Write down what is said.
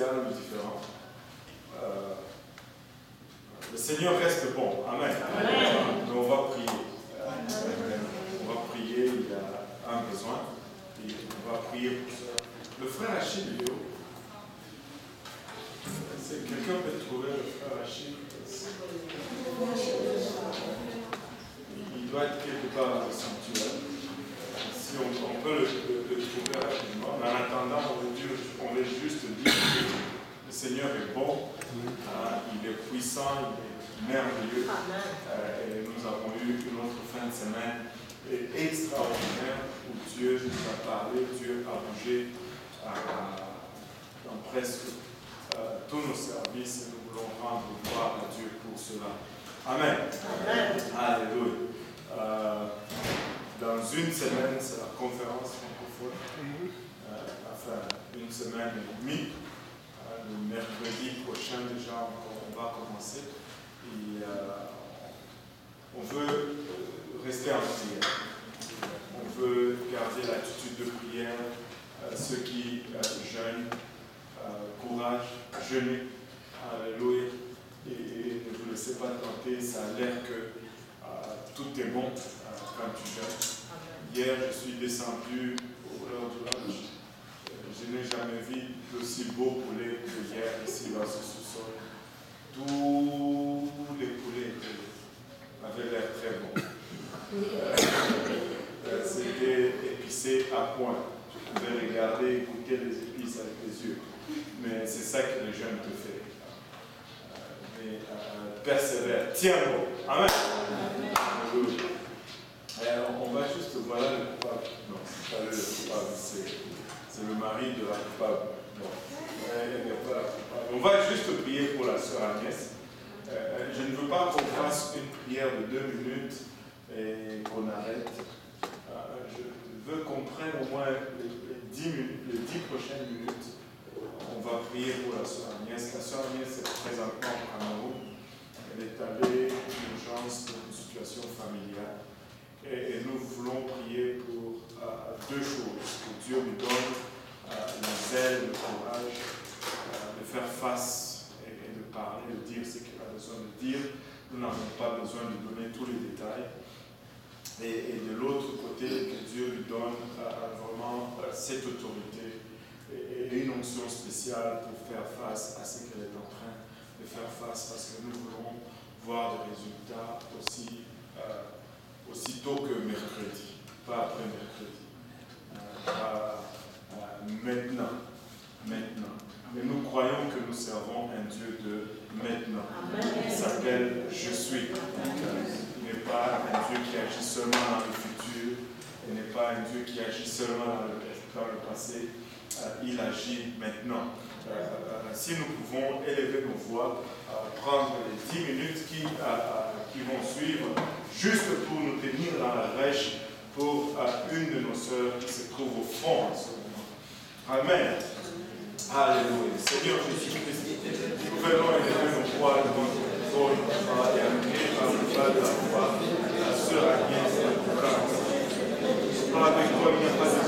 différent. Euh, le Seigneur reste bon. Amen. Mais on va prier. On va prier, il y a un besoin. On va prier pour ça. Le frère Achille, Quelqu'un peut trouver le frère Achille? Il doit être quelque part dans le sanctuaire. Si on, peut le trouver Seigneur est bon, hein, il est puissant, il est merveilleux. Euh, et nous avons eu une autre fin de semaine extraordinaire où Dieu nous a parlé, Dieu a bougé à- dans presque euh, tous nos services et nous voulons rendre gloire à Dieu pour cela. Amen. Alléluia. Euh, dans une semaine, c'est la conférence francophone. Euh, enfin, une semaine et demie. Euh, le mercredi prochain, déjà, Et euh, on veut euh, rester en prière. On veut garder l'attitude de prière. Euh, ceux qui jeûnent, courage, jeûnez. Alléluia. Et, et ne vous laissez pas tenter. Ça a l'air que tout est bon quand tu jeûnes. Hier, je suis descendu au l'heure du lunch. Je n'ai jamais vu d'aussi beau poulet que hier ici dans ce sous-sol. Tous les poulets avaient l'air très bons. Euh, C'était épicé à point. Tu pouvais regarder, goûter les épices avec les yeux. Mais c'est ça que le jeûne te fait. Euh, mais euh, persévère, tiens bon. Amen. Alors, on va juste, voilà le coupable. Non, c'est pas le coupable, c'est le mari de la coupable. Coupable. On va juste prier pour la sœur Agnès. Euh, euh, je ne veux pas qu'on fasse une prière de deux minutes et qu'on arrête. Euh, je veux qu'on prenne au moins les, dix prochaines minutes. On va prier pour la sœur Agnès. La sœur Agnès est présentement au Cameroun. Elle est allée d'urgence pour une situation familiale. Et, nous voulons prier pour euh, deux choses. Que Dieu nous donne euh, la zèle, le courage euh, de faire face et, de parler, de dire ce qu'il a besoin de dire. Nous n'avons pas besoin de donner tous les détails. Et, de l'autre côté, que Dieu lui donne euh, vraiment euh, cette autorité et, une onction spéciale pour faire face à ce qu'elle est en train de faire face, parce que nous voulons voir des résultats aussi, euh, aussitôt que mercredi, pas après mercredi, maintenant, maintenant. Mais nous croyons que nous servons un Dieu de maintenant. Il s'appelle Je suis. Il n'est pas un Dieu qui agit seulement dans le futur. Il n'est pas un Dieu qui agit seulement dans le, dans le passé. Euh, il agit maintenant. Euh, euh, si nous pouvons élever nos voix, prendre les 10 minutes qui, qui vont suivre, juste pour nous tenir dans la rèche pour une de nos sœurs qui se trouve au fond. Amen. Alléluia. Seigneur Jésus-Christ, nous venons voix devant ton trône et amener par le bas de la foi la sœur Agnès et Avec toi, il n'y a pas de